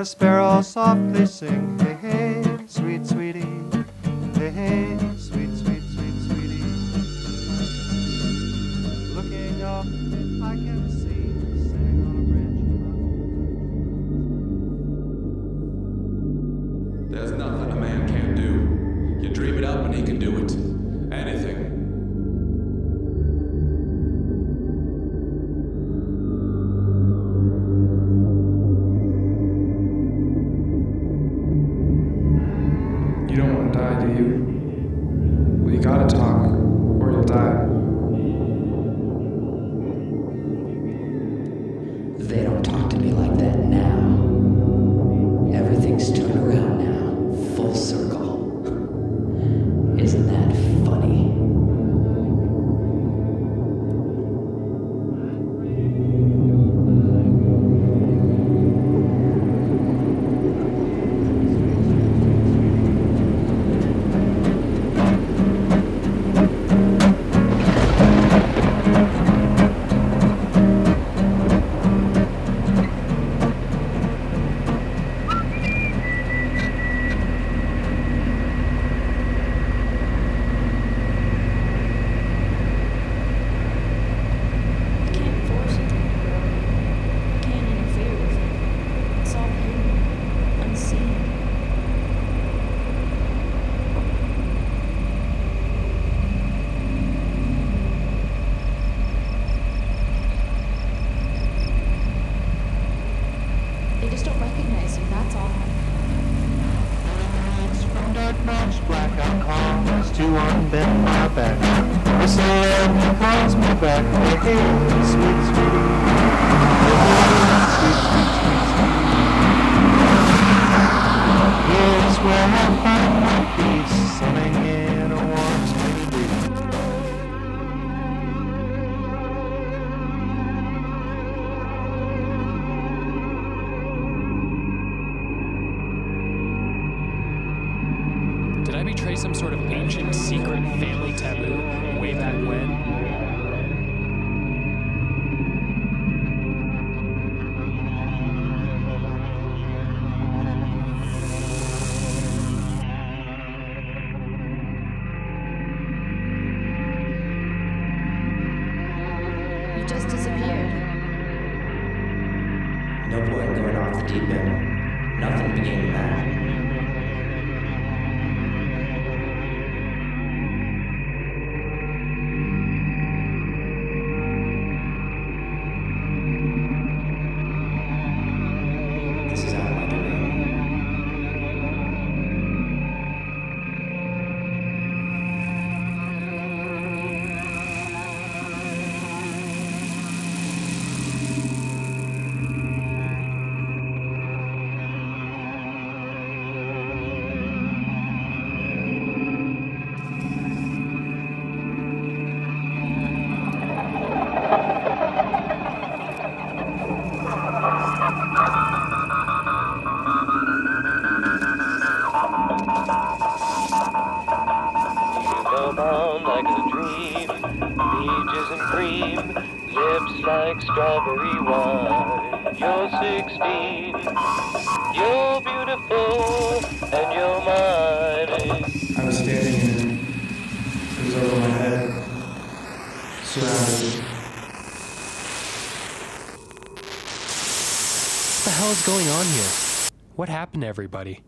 A sparrow softly sing, hey, hey, sweet sweetie, hey, hey, sweet, sweet, sweet sweetie. Looking up, I can see sitting on a branch There's nothing a man can't do. You dream it up and he can do it. Anything. You don't want to die, do you? Well, you gotta talk, or you'll die. Nights, blackout calls to unbend my back. This love calls me back. Hey, hey, sweet, sweetie. Hey, sweet, sweet, sweet, sweet. Here's where I find my peace, some sort of ancient secret family taboo way back when? You just disappeared. No point going off the deep end. Nothing began with that. Peaches and cream, lips like strawberry wine. You're 16, you're beautiful, and you're mine. I was standing in it. It was over my head. Surrounded. What the hell is going on here? What happened to everybody?